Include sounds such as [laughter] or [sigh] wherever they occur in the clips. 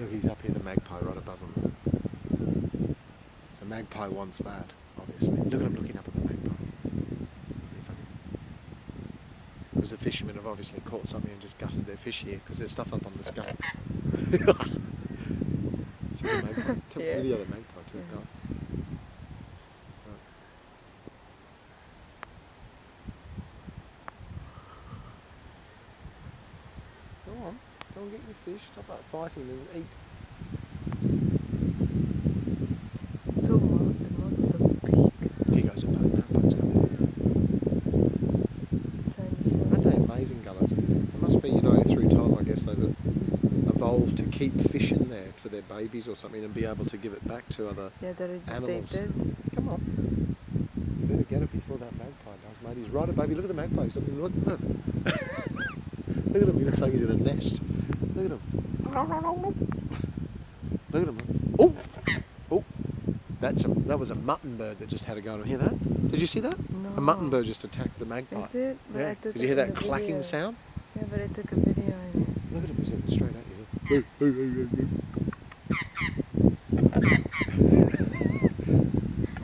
Look, he's up here, the magpie right above him. The magpie wants that, obviously. Look at him looking up at the magpie. Isn't he funny? Because the fishermen have obviously caught something and just gutted their fish here because there's stuff up on the scuttle. [laughs] See the magpie? [laughs] A Yeah. video of the magpie too. Yeah. Go. Go on, go and get your fish. Stop that fighting and eat. So what? The mouth so big. Here goes a boat. Boat's coming. Chinese Aren't they amazing gullets? It must be, you know, through time, I guess they've evolved to keep fish in there for their babies or something and be able to give it back to other. Yeah, they're Animals. agitated. Come on. You better get it before that magpie does, mate. He's right, a baby. Look at the magpie. He's look, look. [laughs] [laughs] look at him. He looks like he's in a nest. Look at him. Look at him. Oh! Oh! That's a, that was a mutton bird that just had a go at him. Hear that? Did you see that? No. A mutton bird just attacked the magpie. Is it? But Yeah. Did you hear that clacking video. sound? Yeah, but I took a video. Look at him, he's looking straight at you. [laughs]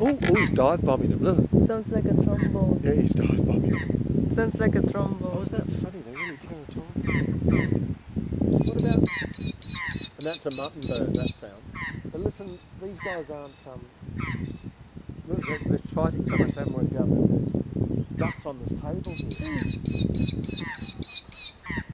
oh, oh, he's dive bombing him. Look. Sounds like a trombone. Yeah, he's dive bombing him. Sounds like a trombone. Oh, is that funny? They're really territorial. What about? And that's a mutton bird. That sound. But listen, these guys aren't. Um, look, they're, they're fighting so much they haven't worked out that there's ducks on this table here.